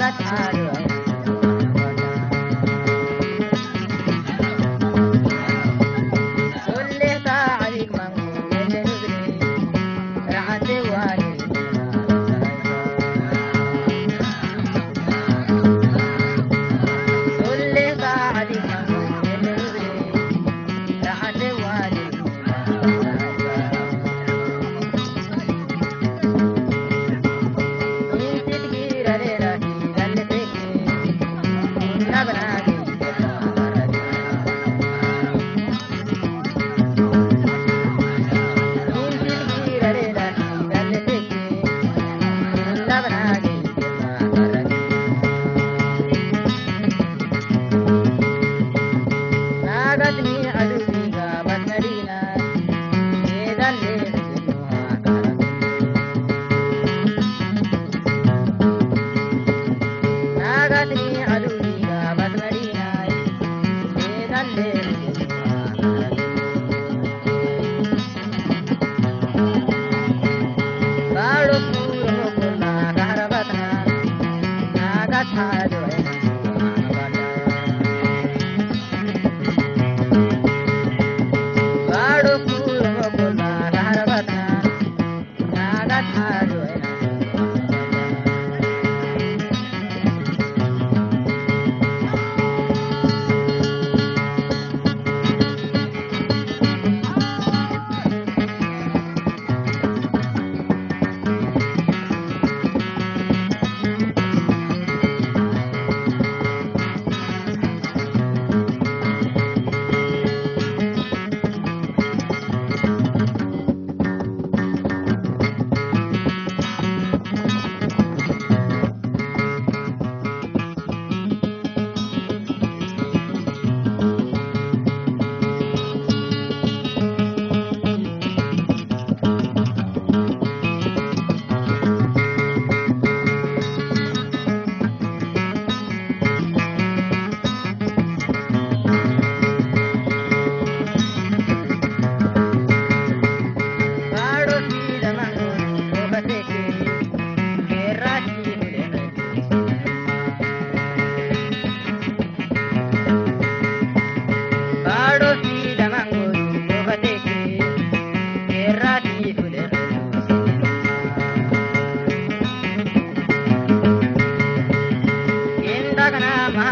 That's I do. tired Gagana ಮಹ